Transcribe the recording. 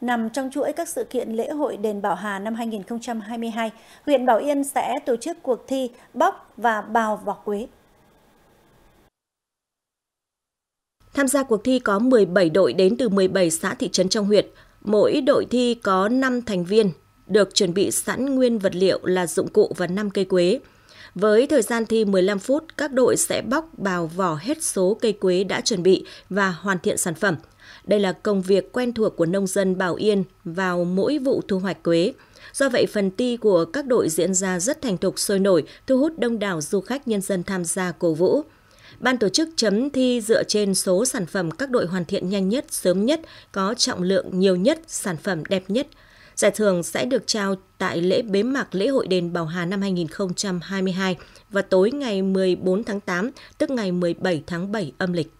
nằm trong chuỗi các sự kiện lễ hội đền Bảo Hà năm 2022, huyện Bảo Yên sẽ tổ chức cuộc thi bóc và bào vỏ quế. Tham gia cuộc thi có 17 đội đến từ 17 xã thị trấn trong huyện. Mỗi đội thi có 5 thành viên, được chuẩn bị sẵn nguyên vật liệu là dụng cụ và 5 cây quế. Với thời gian thi 15 phút, các đội sẽ bóc bào vỏ hết số cây quế đã chuẩn bị và hoàn thiện sản phẩm. Đây là công việc quen thuộc của nông dân Bảo Yên vào mỗi vụ thu hoạch quế. Do vậy, phần thi của các đội diễn ra rất thành thục sôi nổi, thu hút đông đảo du khách nhân dân tham gia cổ vũ. Ban tổ chức chấm thi dựa trên số sản phẩm các đội hoàn thiện nhanh nhất, sớm nhất, có trọng lượng nhiều nhất, sản phẩm đẹp nhất. Giải thưởng sẽ được trao tại lễ bế mạc lễ hội đền Bảo Hà năm 2022 và tối ngày 14 tháng 8, tức ngày 17 tháng 7 âm lịch.